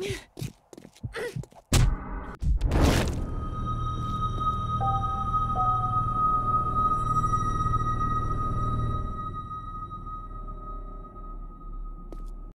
Yeah.